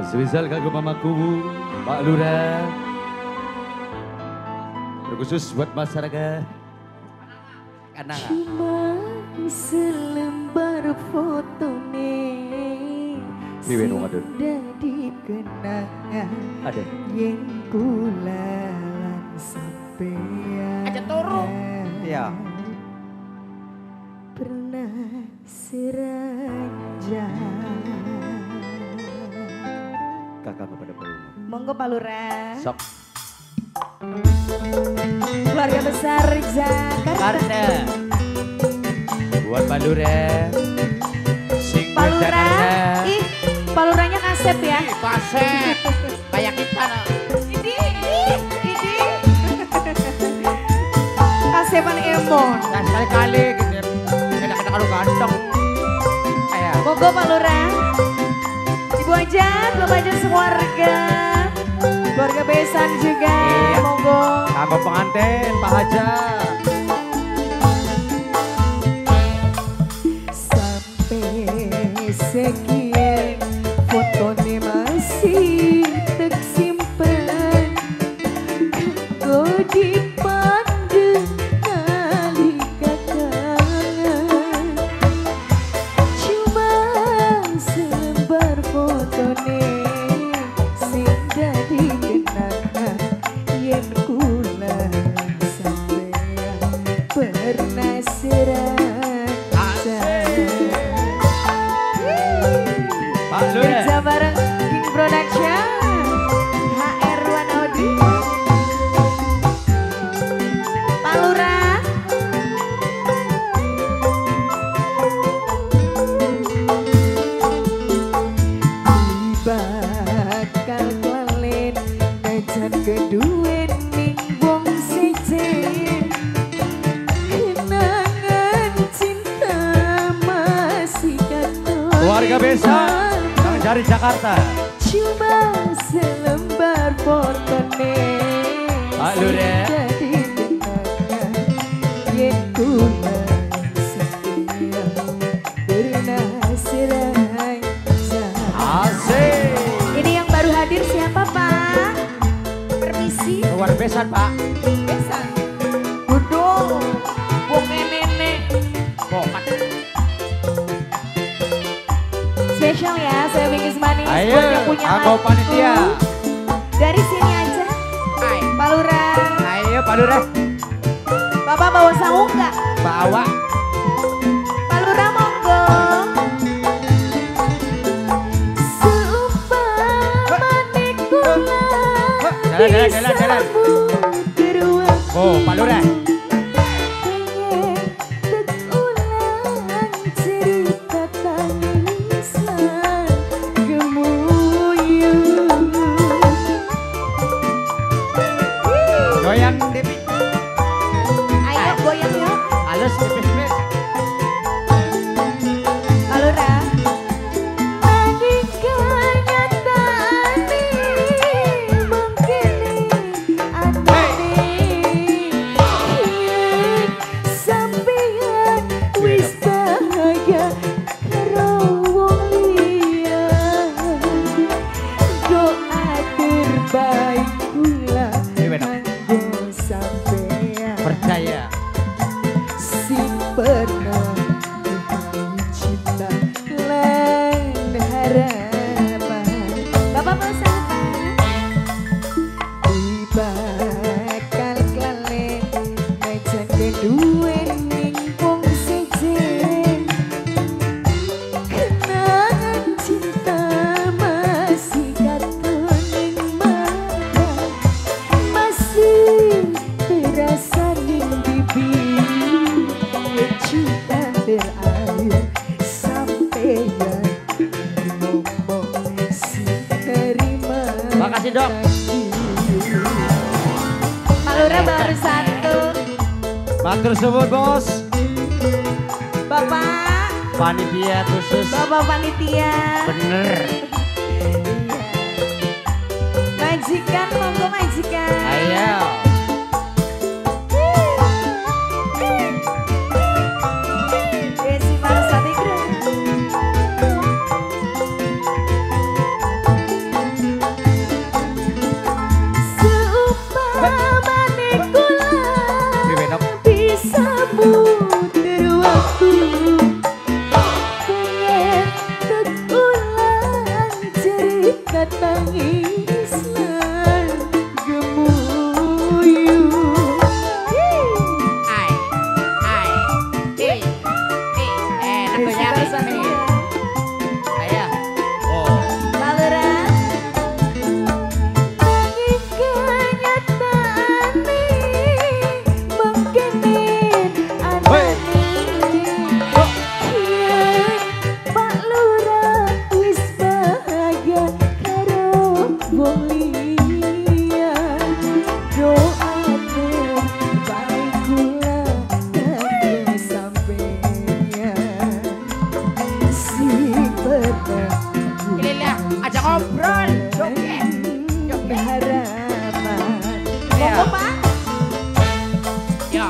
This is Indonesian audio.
Semisal kagum mamaku, Pak Lurah. Terkhusus buat masyarakat. Karena Cuma selembar foto nih Piwe nu ngadon? Dadi kenangan ada. Yang kulalan sampean Aja turu. Ya. Pernah seranjang Kakak kepada Pak Lurah. Monggo Pak Lurah Sok. Keluarga besar Jakarta Karena buat Pak Lurah. Sing Pak Lurah. Ih Pak Lurahnya kasep ya Ih, Kaset. Kayak kita. Ini, ini, ini. Kasepan Emon. Nah, sekali-kali gitu. Kadang-kadang kalau ganteng. Monggo Pak Lurah. Aja, belum aja sekeluarga. Keluarga besan juga. Iya. Monggo. Kanggo pengantin Pak Haja. Jari Jakarta. cuma selembar foto Pak yen bernasib Asik. Ini yang baru hadir siapa Pak? Permisi. Luar besan, Pak. Spesial ya, saya bingkis manis Ayo, buat yang punya aku lagu. panitia. Dari sini aja, Hai. Pak Lurah. Ayo Pak Lurah. Bapak bawa saung nggak? Bawa. Pak monggo. Jalan, jalan, jalan, Oh, Pak Lurah. 내 빛. Sara. Matur suwun bos. Bapak Panitia khusus. Bapak panitia Bener. Iya. Majikan monggo majikan at nangis Monggo Pak. Ya.